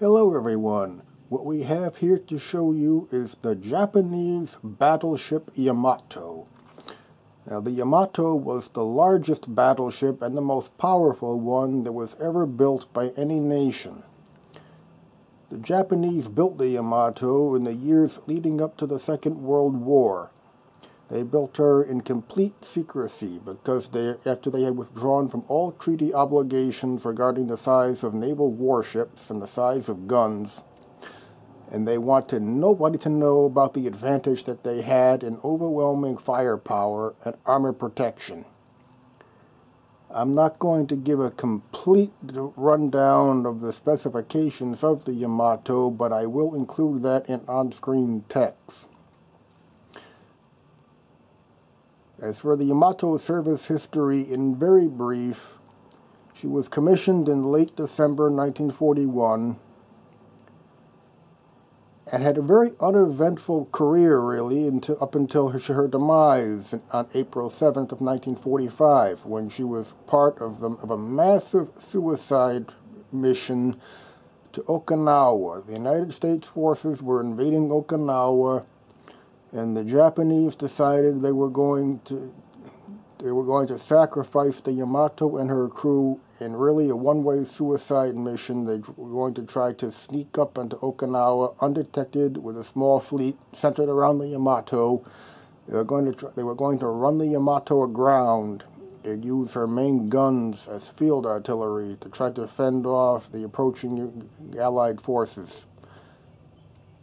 Hello everyone. What we have here to show you is the Japanese battleship Yamato. Now the Yamato was the largest battleship and the most powerful one that was ever built by any nation. The Japanese built the Yamato in the years leading up to the Second World War. They built her in complete secrecy because they, after they had withdrawn from all treaty obligations regarding the size of naval warships and the size of guns, and they wanted nobody to know about the advantage that they had in overwhelming firepower and armor protection. I'm not going to give a complete rundown of the specifications of the Yamato, but I will include that in on-screen text. As for the Yamato service history, in very brief, she was commissioned in late December 1941 and had a very uneventful career, really, until, up until her, her demise on April 7th of 1945, when she was part of, the, of a massive suicide mission to Okinawa. The United States forces were invading Okinawa and the Japanese decided they were going to they were going to sacrifice the Yamato and her crew in really a one-way suicide mission. They were going to try to sneak up into Okinawa undetected with a small fleet centered around the Yamato. They were going to try, they were going to run the Yamato aground and use her main guns as field artillery to try to fend off the approaching Allied forces.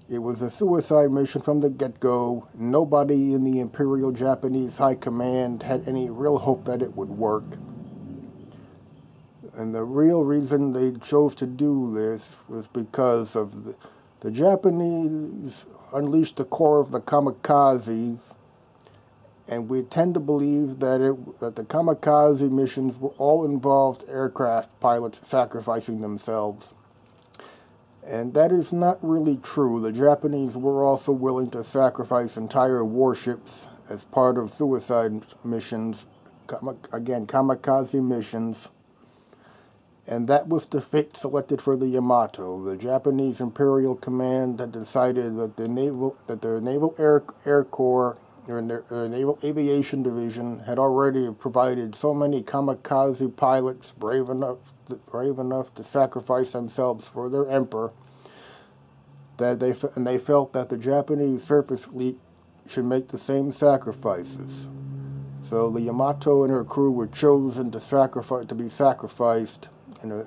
It was a suicide mission from the get-go. Nobody in the Imperial Japanese High Command had any real hope that it would work. And the real reason they chose to do this was because of the, the Japanese unleashed the core of the kamikazes, and we tend to believe that it that the kamikaze missions were all involved aircraft pilots sacrificing themselves. And that is not really true. The Japanese were also willing to sacrifice entire warships as part of suicide missions, again, kamikaze missions. And that was the fate selected for the Yamato. The Japanese Imperial Command had decided that the naval that their naval air, air corps their, uh, their Naval Aviation Division had already provided so many kamikaze pilots brave enough, brave enough to sacrifice themselves for their emperor that they and they felt that the Japanese surface fleet should make the same sacrifices. So the Yamato and her crew were chosen to sacrifice to be sacrificed in a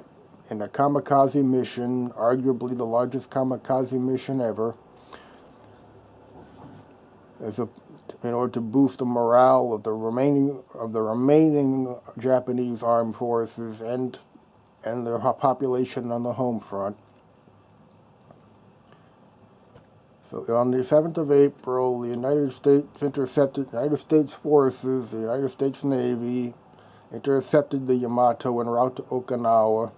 in a kamikaze mission, arguably the largest kamikaze mission ever, as a in order to boost the morale of the remaining of the remaining Japanese armed forces and and their population on the home front. So on the 7th of April, the United States intercepted United States forces, the United States Navy intercepted the Yamato en route to Okinawa,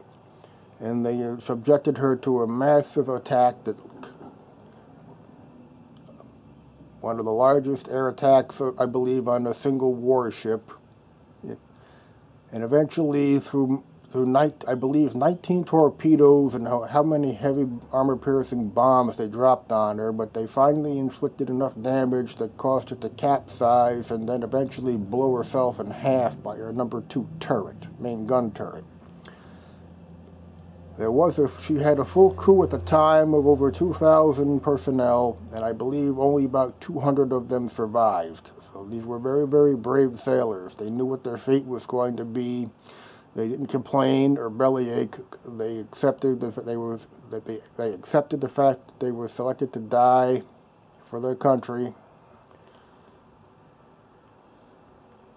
and they subjected her to a massive attack that one of the largest air attacks, I believe, on a single warship. And eventually, through through night, I believe 19 torpedoes and how, how many heavy armor-piercing bombs they dropped on her, but they finally inflicted enough damage that caused her to capsize and then eventually blow herself in half by her number two turret, main gun turret. There was a, she had a full crew at the time of over 2,000 personnel, and I believe only about 200 of them survived. So these were very, very brave sailors. They knew what their fate was going to be. They didn't complain or bellyache. They accepted that they were that they, they accepted the fact that they were selected to die for their country.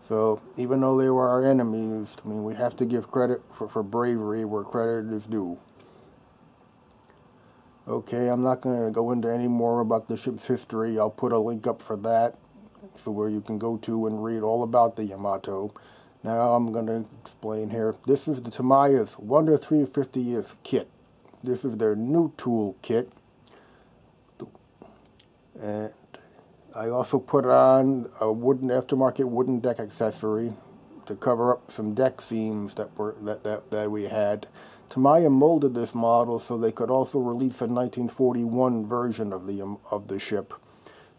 So even though they were our enemies, I mean, we have to give credit for, for bravery where credit is due. Okay, I'm not going to go into any more about the ship's history. I'll put a link up for that, so where you can go to and read all about the Yamato. Now I'm going to explain here. This is the Tamiya's Wonder 350th kit. This is their new tool kit. And I also put on a wooden aftermarket wooden deck accessory to cover up some deck seams that were that, that, that we had Tamiya molded this model so they could also release a 1941 version of the of the ship,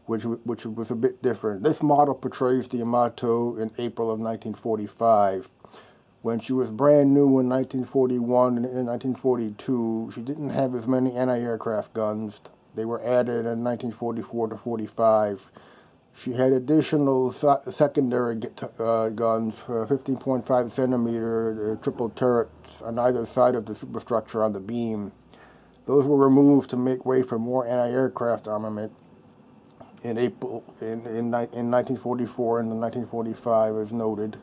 which which was a bit different. This model portrays the Yamato in April of 1945. When she was brand new in 1941 and in 1942, she didn't have as many anti-aircraft guns. They were added in 1944 to 45. She had additional secondary uh, guns for 15.5 centimeter uh, triple turrets on either side of the superstructure on the beam. Those were removed to make way for more anti-aircraft armament in April in, in, in 1944 and 1945 as noted.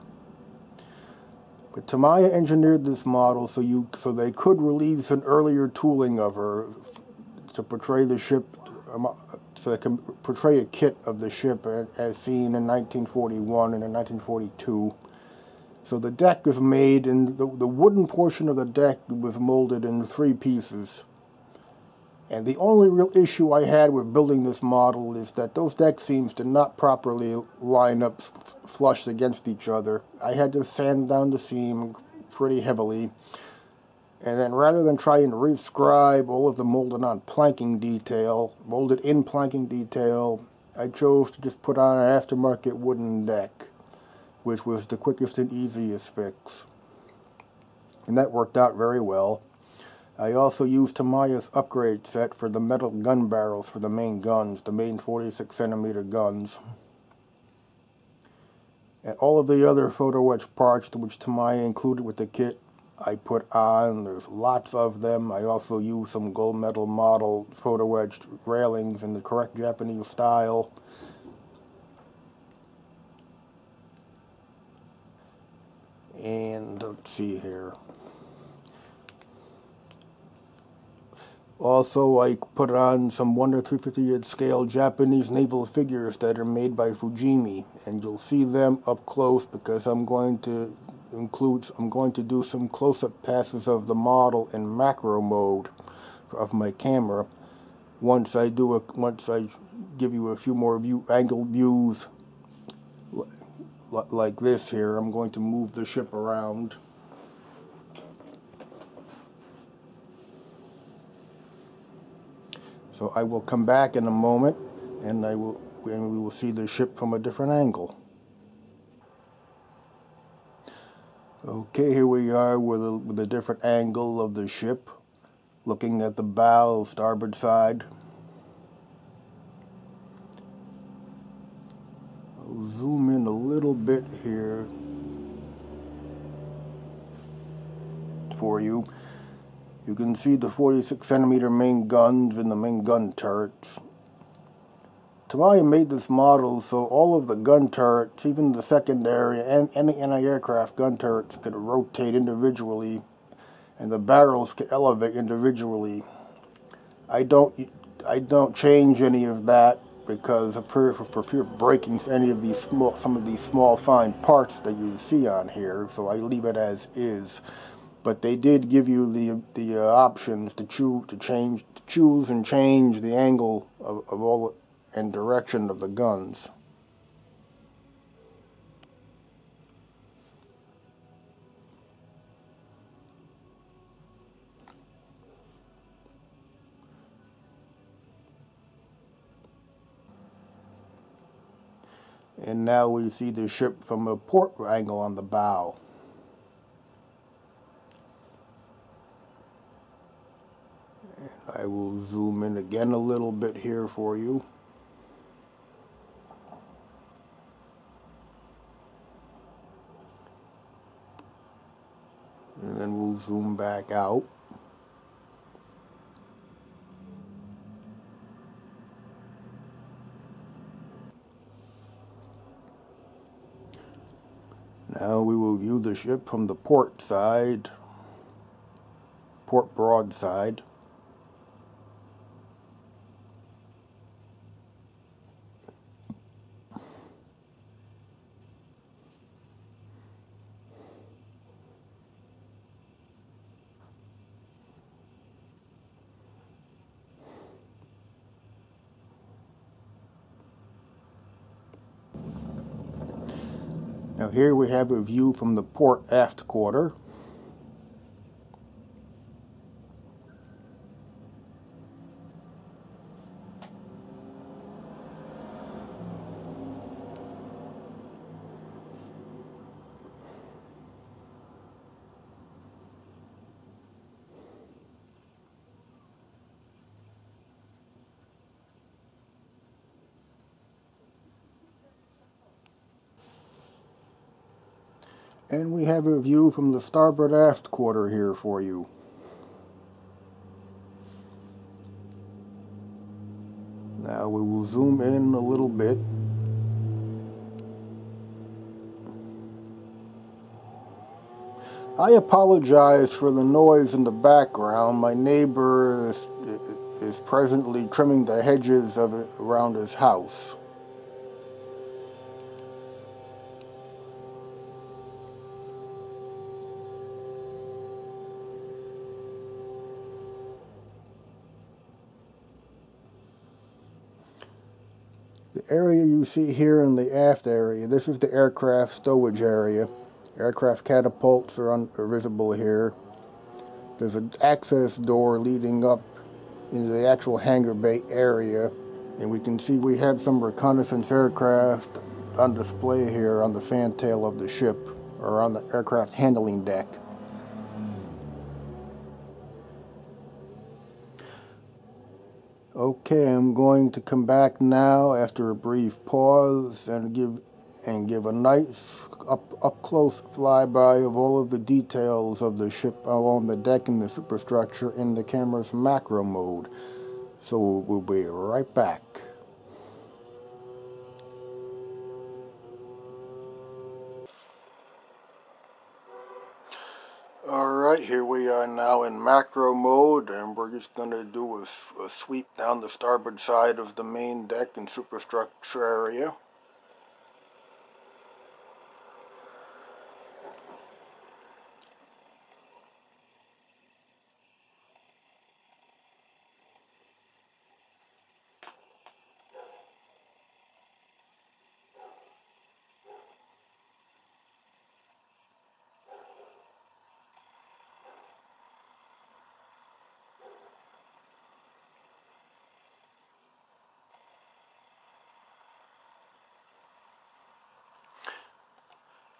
But Tamiya engineered this model so you so they could release an earlier tooling of her to portray the ship um, so portray a kit of the ship as seen in 1941 and in 1942. So the deck is made, and the, the wooden portion of the deck was molded in three pieces. And the only real issue I had with building this model is that those deck seams did not properly line up flush against each other. I had to sand down the seam pretty heavily and then rather than try and rescribe all of the molded on planking detail, molded in planking detail, I chose to just put on an aftermarket wooden deck, which was the quickest and easiest fix. And that worked out very well. I also used Tamiya's upgrade set for the metal gun barrels for the main guns, the main 46 centimeter guns. And all of the other photo etch parts which Tamiya included with the kit I put on. There's lots of them. I also use some gold medal model photo etched railings in the correct Japanese style. And let's see here. Also, I put on some 1 to 350th scale Japanese naval figures that are made by Fujimi, and you'll see them up close because I'm going to includes, I'm going to do some close-up passes of the model in macro mode of my camera. Once I do a, once I give you a few more view angle views like this here, I'm going to move the ship around. So I will come back in a moment and I will and we will see the ship from a different angle. Okay, here we are with a, with a different angle of the ship, looking at the bow, starboard side. I'll zoom in a little bit here for you. You can see the 46 centimeter main guns and the main gun turrets. Tamiya made this model so all of the gun turrets, even the secondary and, and the anti-aircraft gun turrets could rotate individually and the barrels could elevate individually. I don't I don't change any of that because for, for, for fear of breaking any of these small some of these small fine parts that you see on here, so I leave it as is. But they did give you the the uh, options to choose to change to choose and change the angle of, of all and direction of the guns. And now we see the ship from a port angle on the bow. And I will zoom in again a little bit here for you. and then we'll zoom back out. Now we will view the ship from the port side, port broadside. Now here we have a view from the port aft quarter. And we have a view from the starboard aft quarter here for you. Now we will zoom in a little bit. I apologize for the noise in the background. My neighbor is, is presently trimming the hedges of around his house. Area you see here in the aft area, this is the aircraft stowage area. Aircraft catapults are, un, are visible here. There's an access door leading up into the actual hangar bay area. And we can see we have some reconnaissance aircraft on display here on the fantail of the ship or on the aircraft handling deck. Okay, I'm going to come back now after a brief pause and give and give a nice up up close flyby of all of the details of the ship along the deck and the superstructure in the camera's macro mode. So we'll be right back. Alright, here we are now in macro mode and we're just going to do a, a, sweep down the starboard side of the main deck and superstructure area.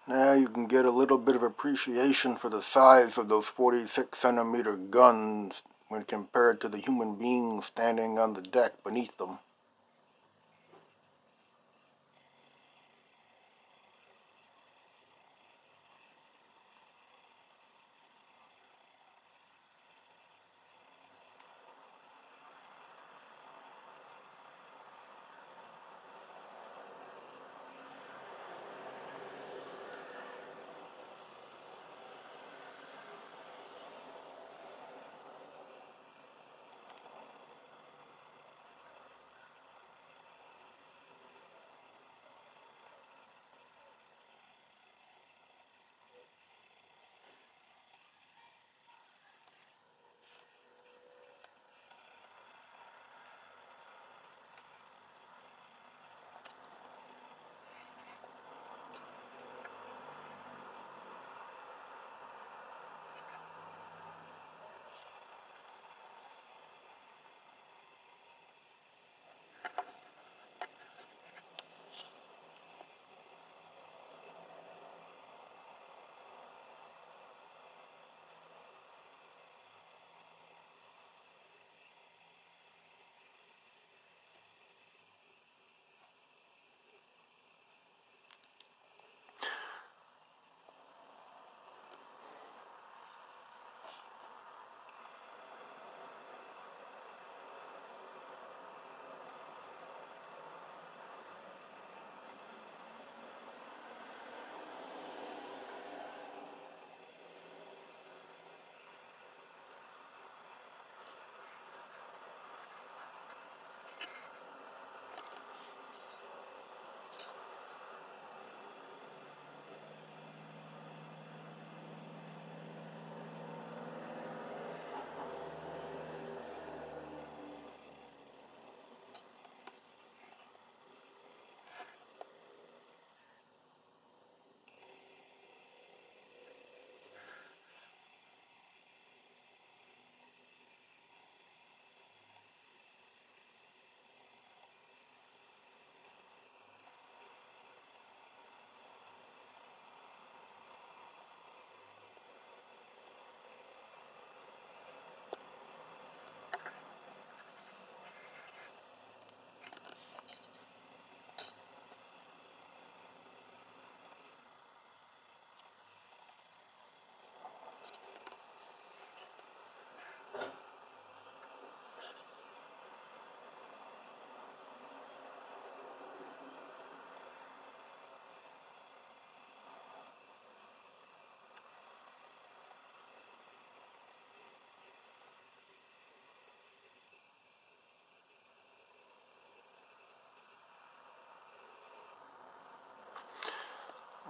Now you can get a little bit of appreciation for the size of those 46 centimeter guns when compared to the human beings standing on the deck beneath them.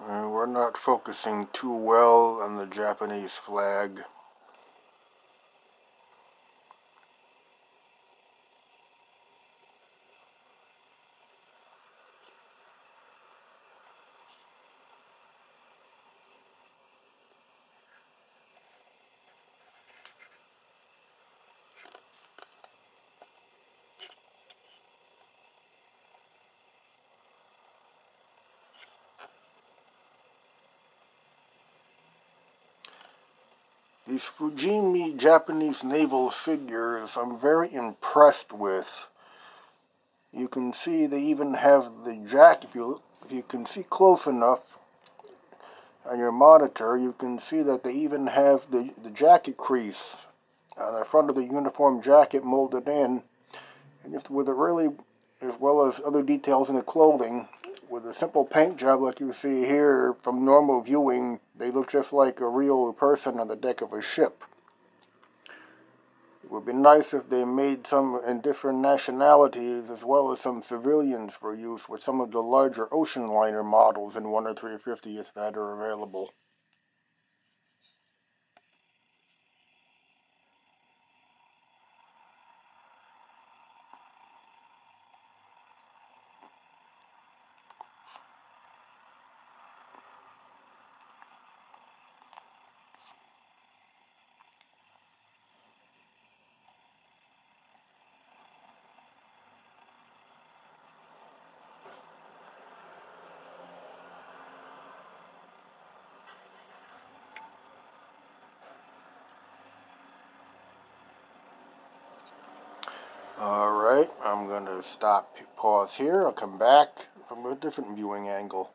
Uh, we're not focusing too well on the Japanese flag. These Fujimi Japanese naval figures I'm very impressed with. You can see they even have the jack, if you, if you can see close enough on your monitor, you can see that they even have the, the jacket crease on the front of the uniform jacket molded in. And just with a really, as well as other details in the clothing, with a simple paint job like you see here from normal viewing, they look just like a real person on the deck of a ship. It would be nice if they made some in different nationalities as well as some civilians for use with some of the larger ocean liner models in 1 or 350th that are available. Alright, I'm going to stop, pause here, I'll come back from a different viewing angle.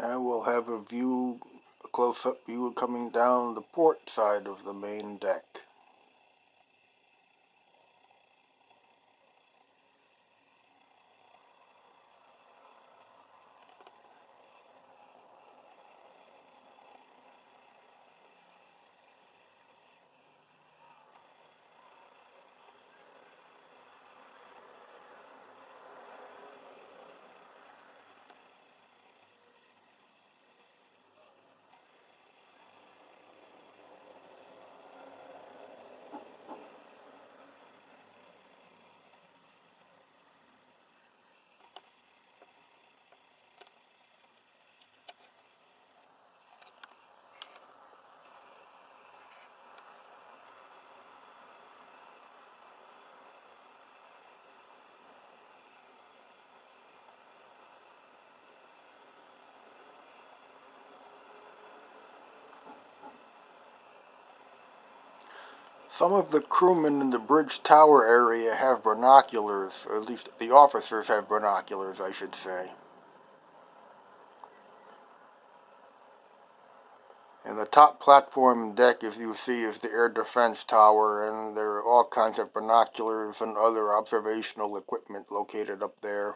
Now we'll have a view, a close-up view coming down the port side of the main deck. Some of the crewmen in the bridge tower area have binoculars, or at least the officers have binoculars, I should say. And the top platform deck, as you see, is the air defense tower, and there are all kinds of binoculars and other observational equipment located up there.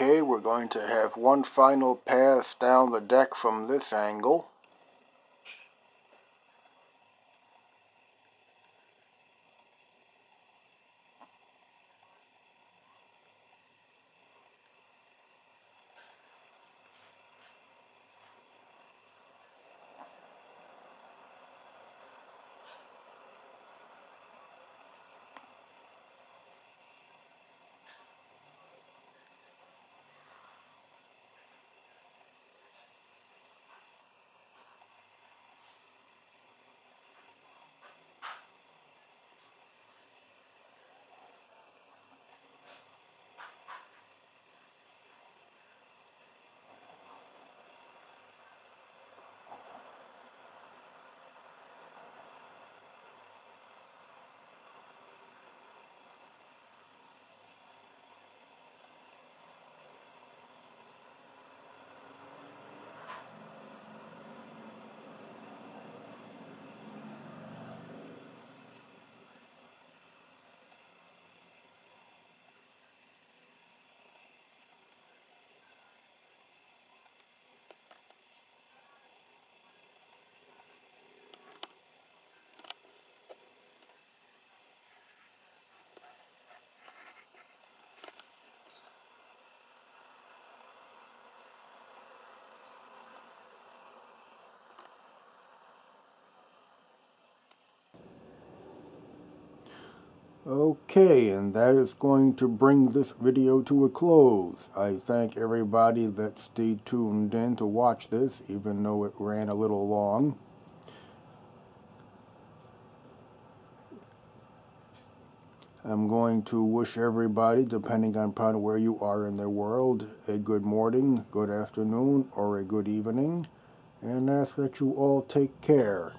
Okay, we're going to have one final pass down the deck from this angle. Okay, and that is going to bring this video to a close. I thank everybody that stayed tuned in to watch this, even though it ran a little long. I'm going to wish everybody, depending upon where you are in the world, a good morning, good afternoon, or a good evening, and ask that you all take care.